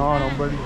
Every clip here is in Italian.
No, buddy.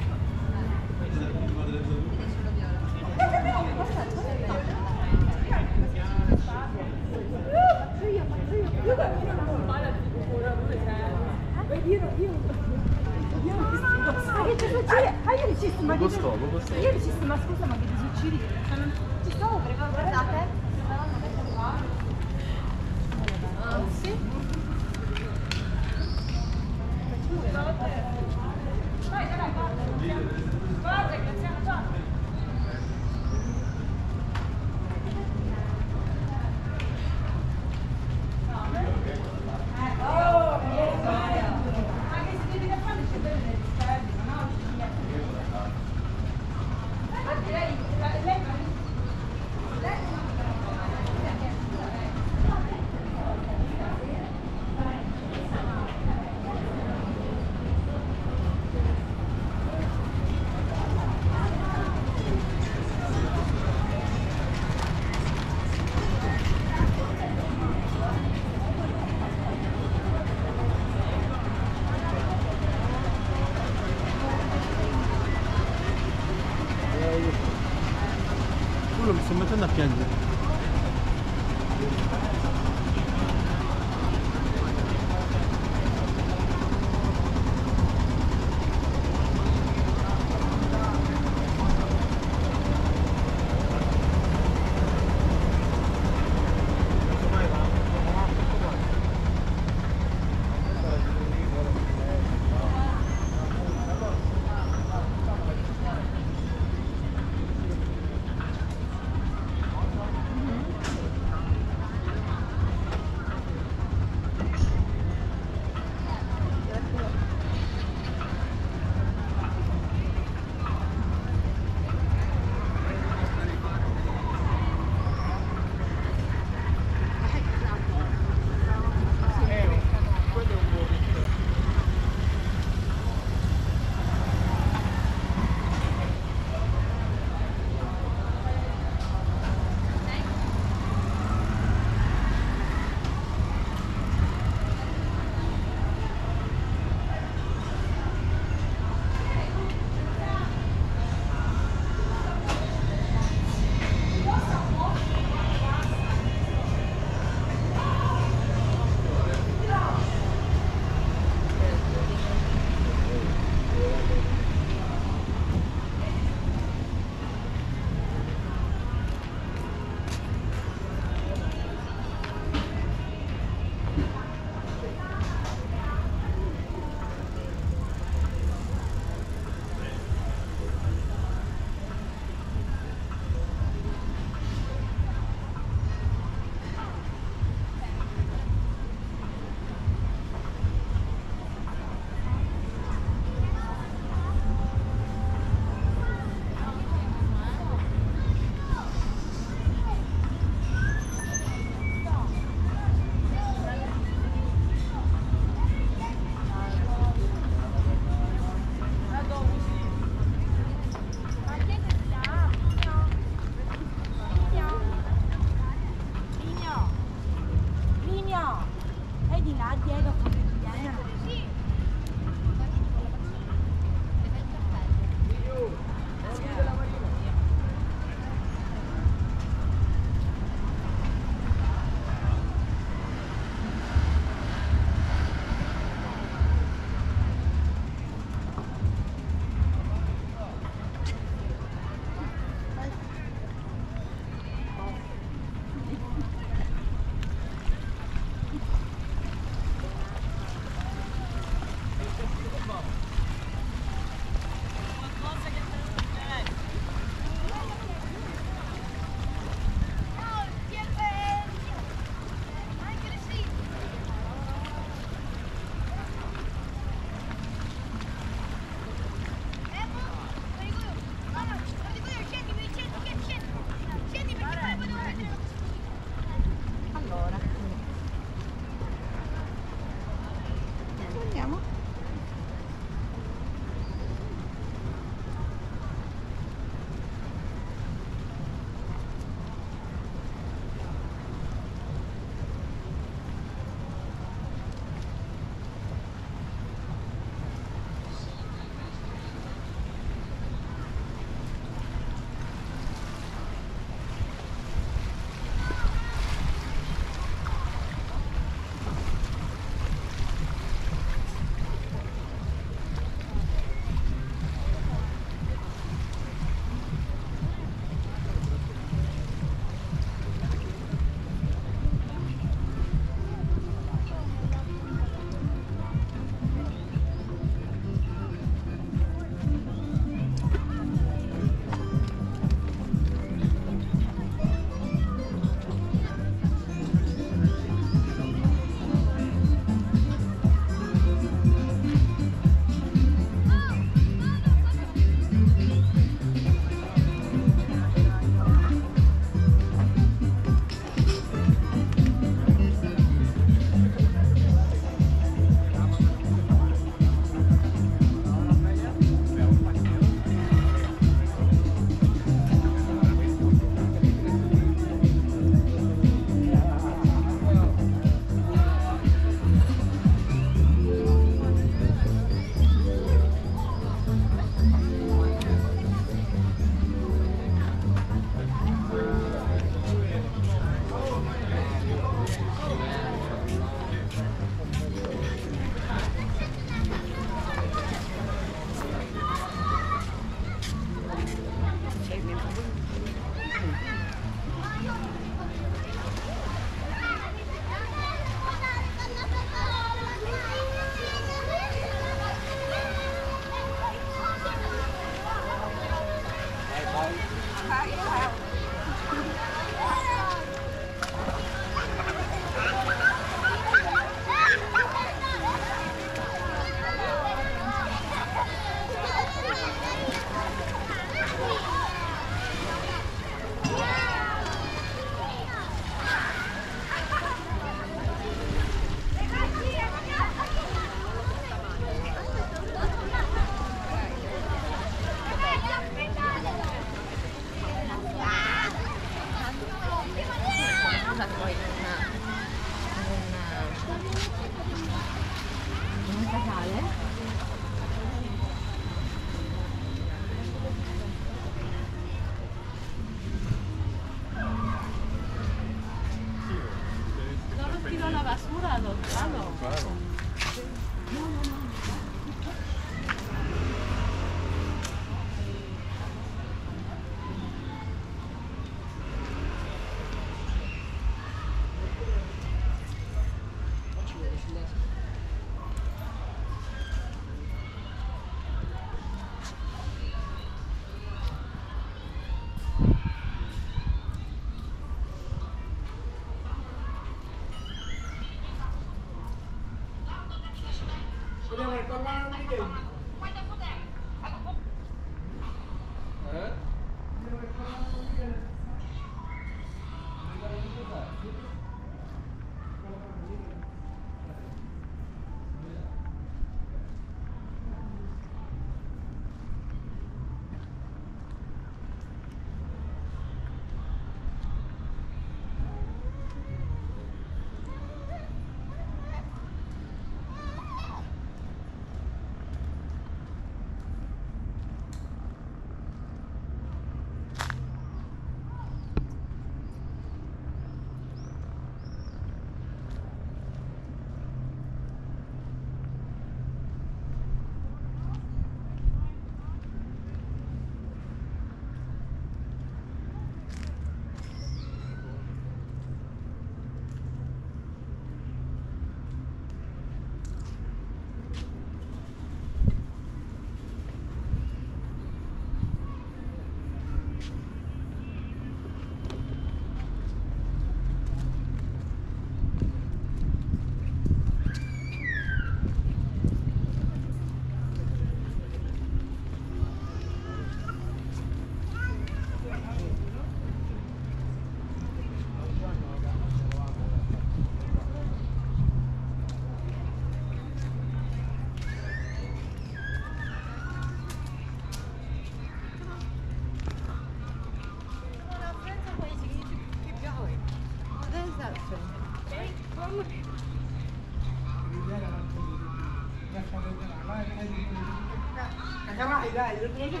একটু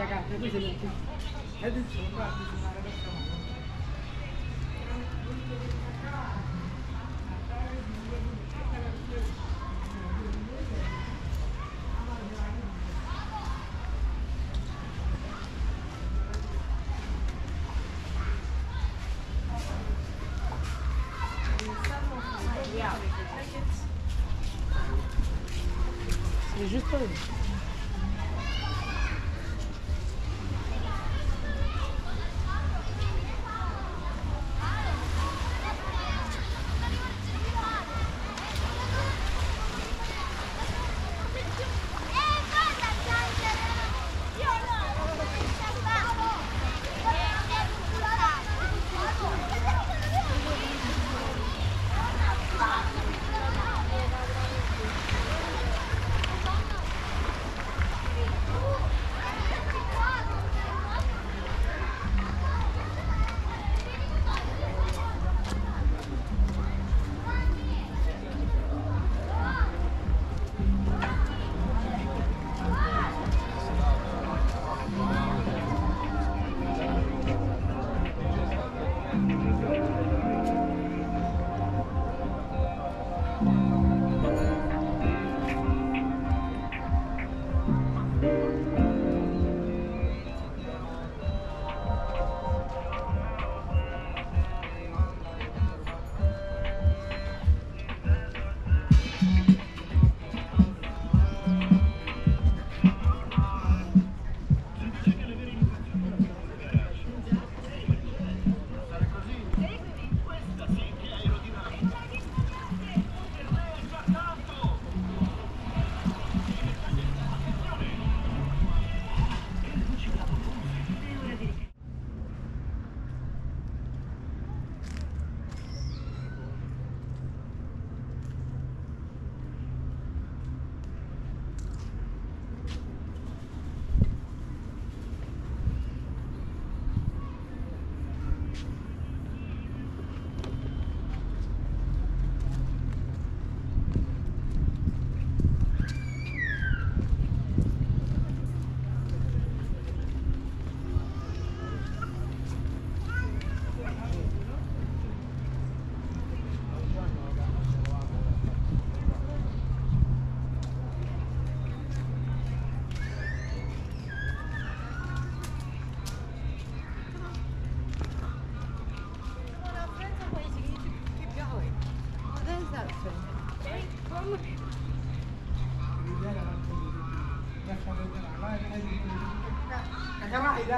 টাকা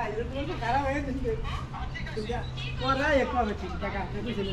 ఎక్కువ వచ్చింది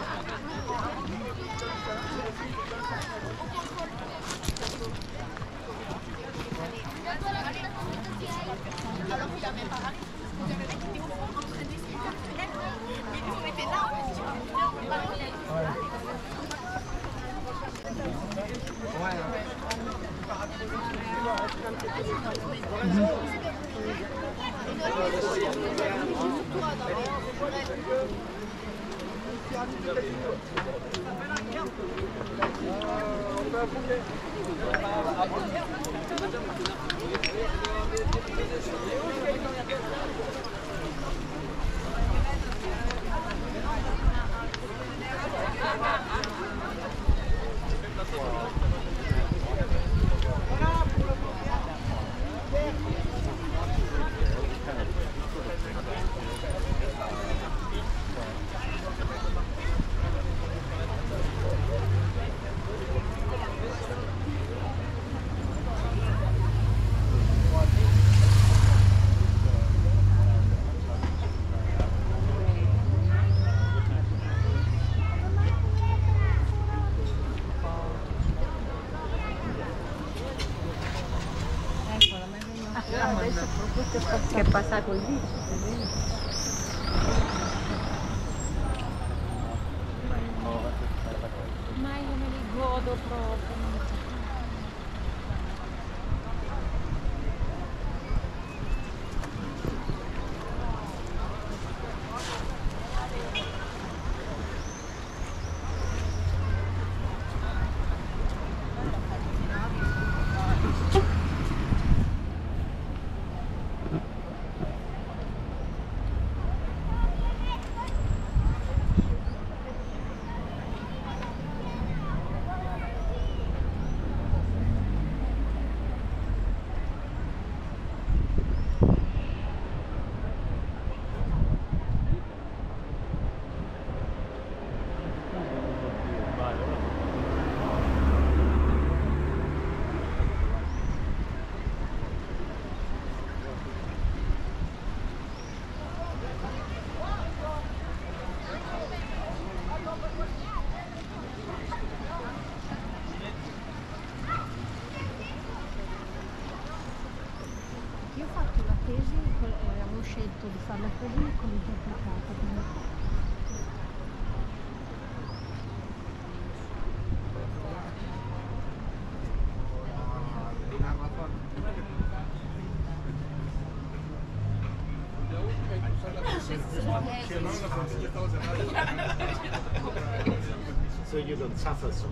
quer passar com isso? Southwest.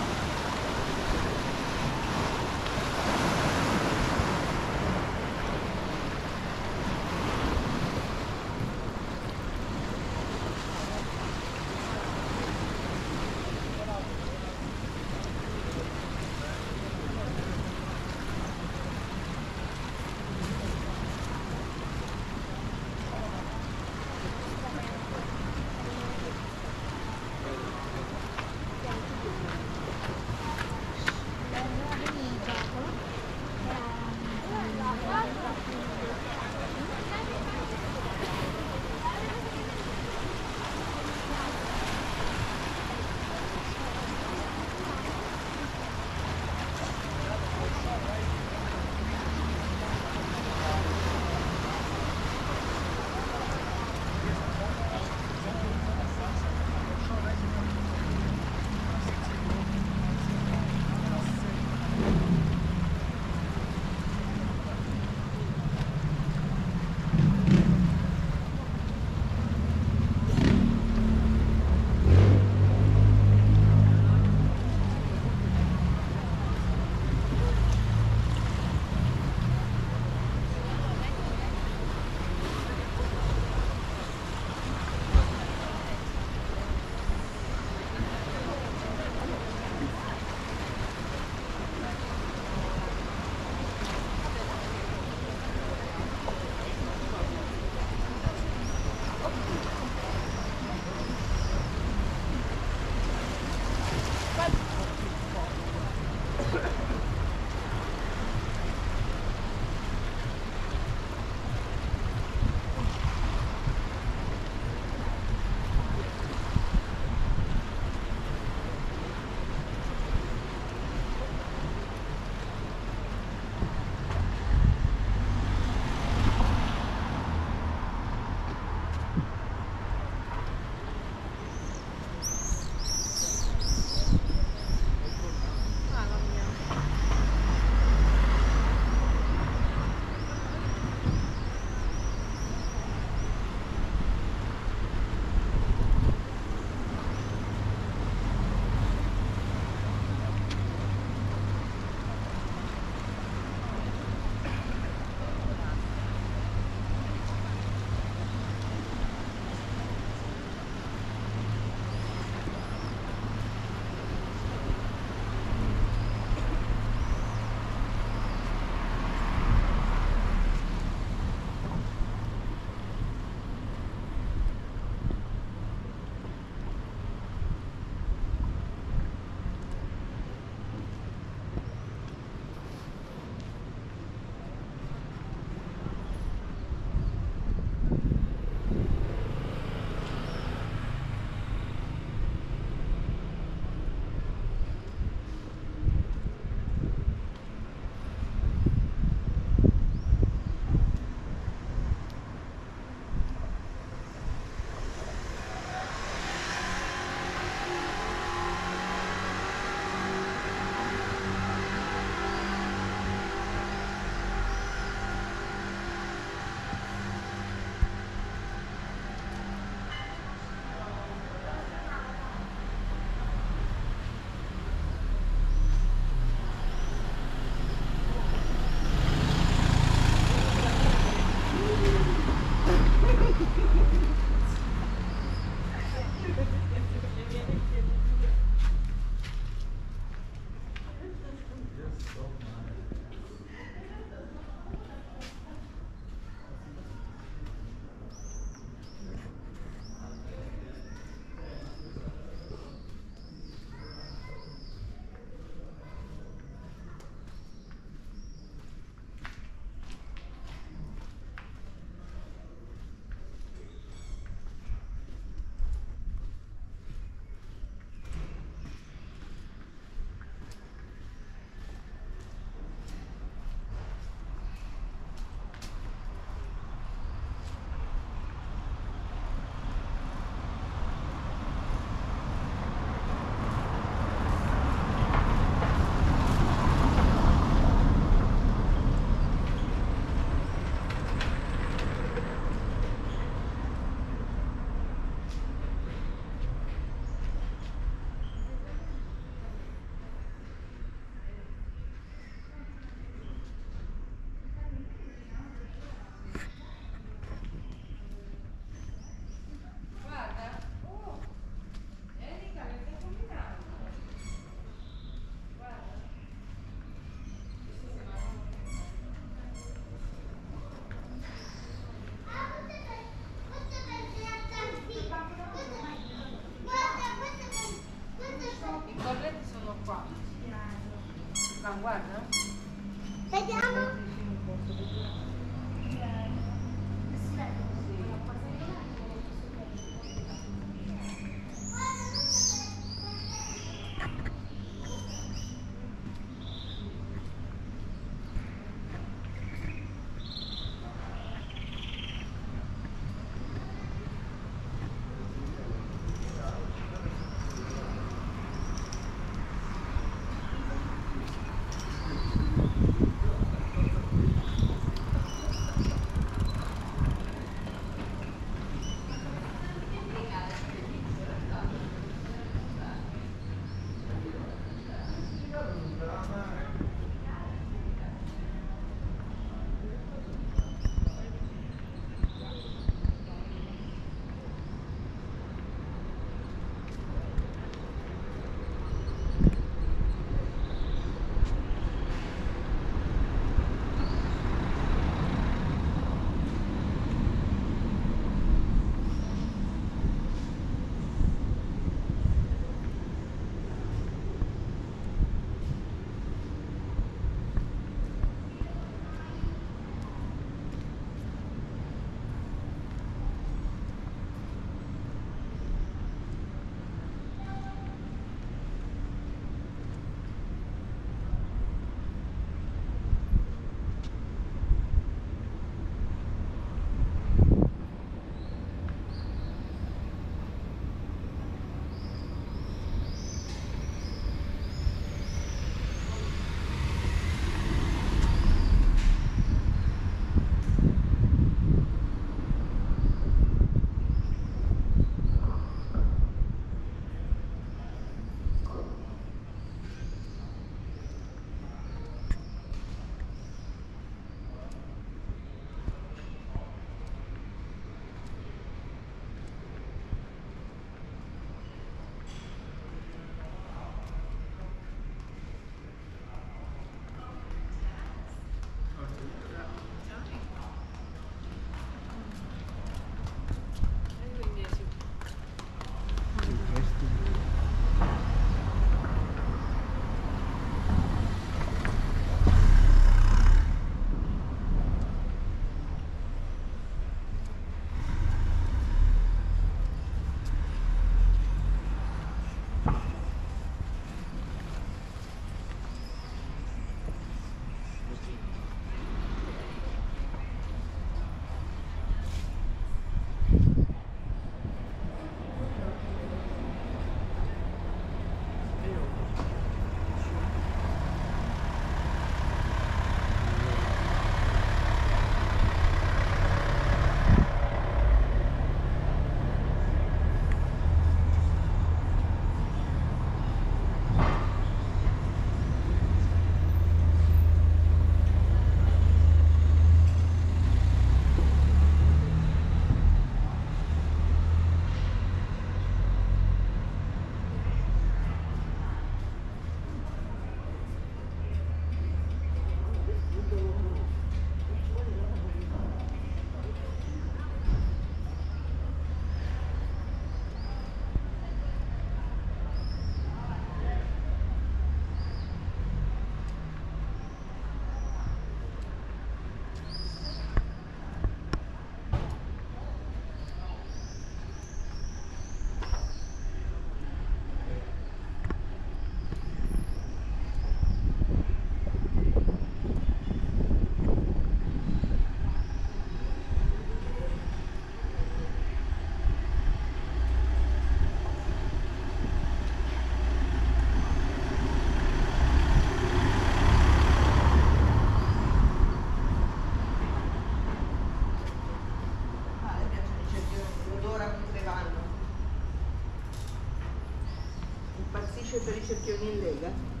Ferisce, ferisce il pionino lega.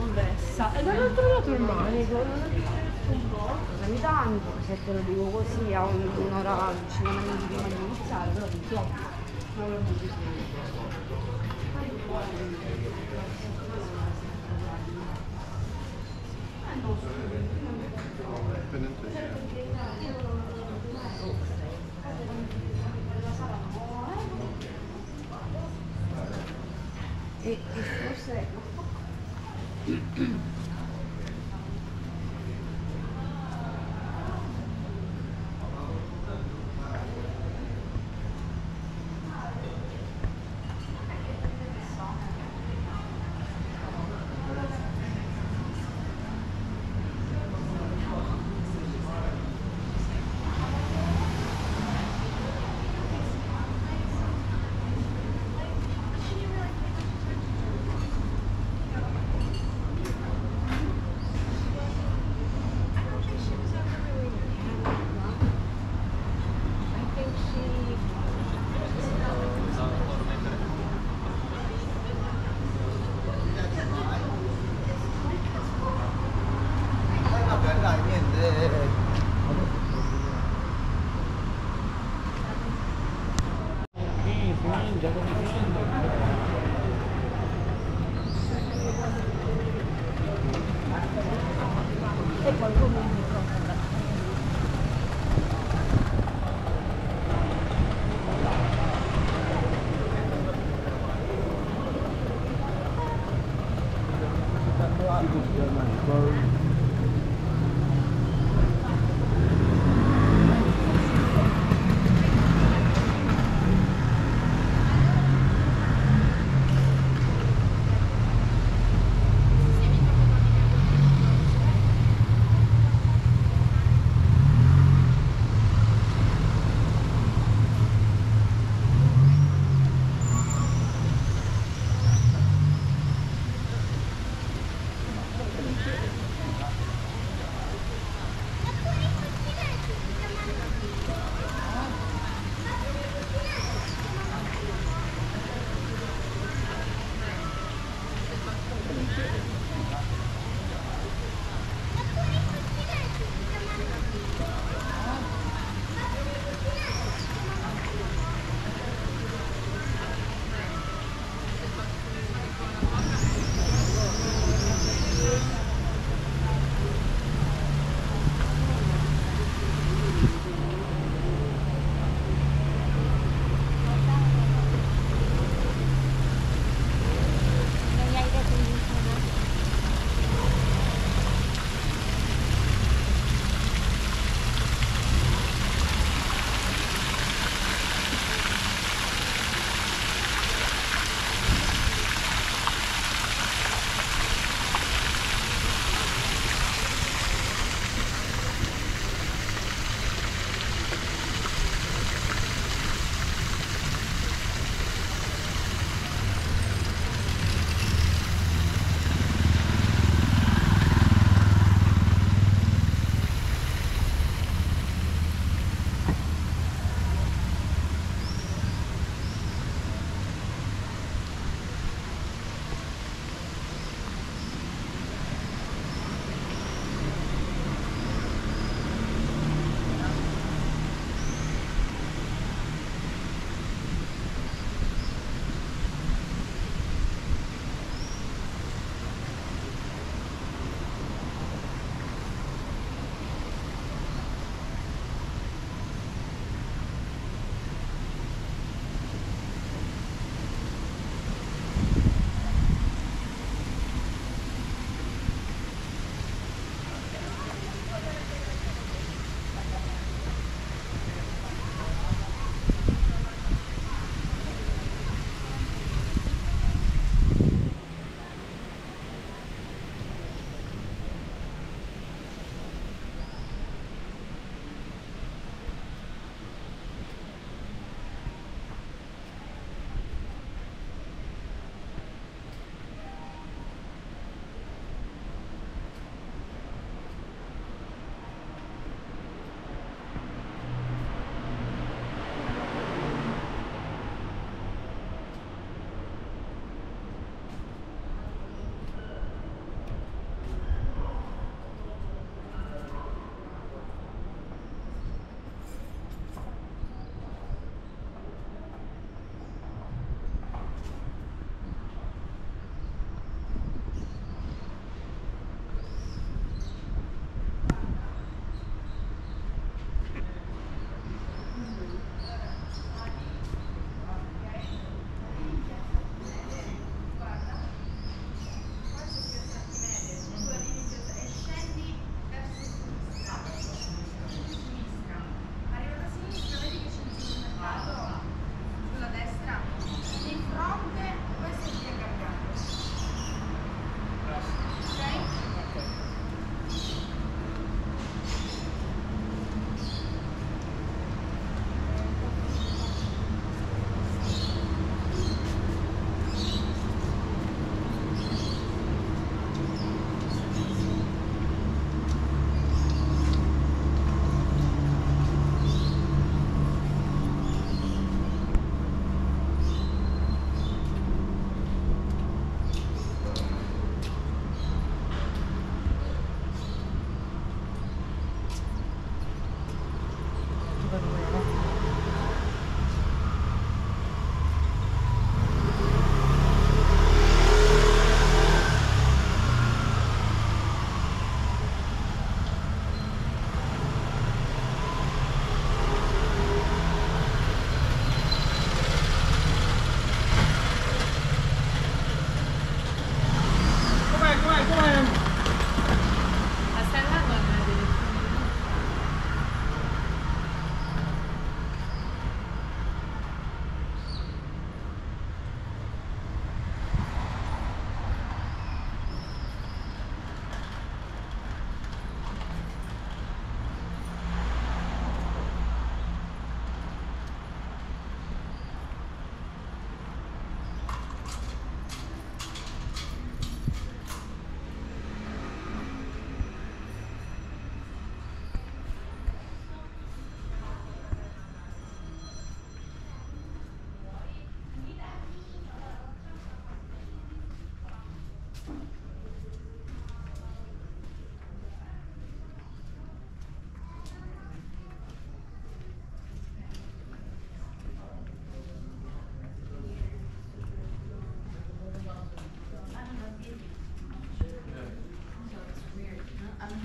convessa e dall'altro lato il manico mi po'. se te lo dico così a un'ora 50 minuti prima di iniziare però purtroppo non lo dico Thank you.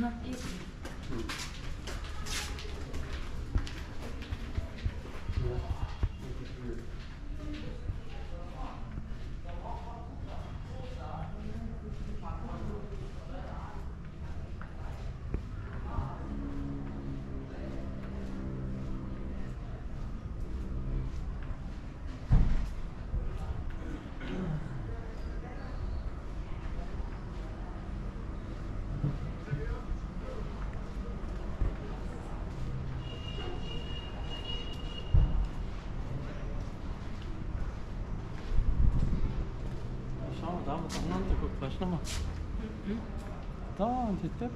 not easy. Damit aneinander gut. Weißt du nochmal? Da und hier.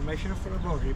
information for a body.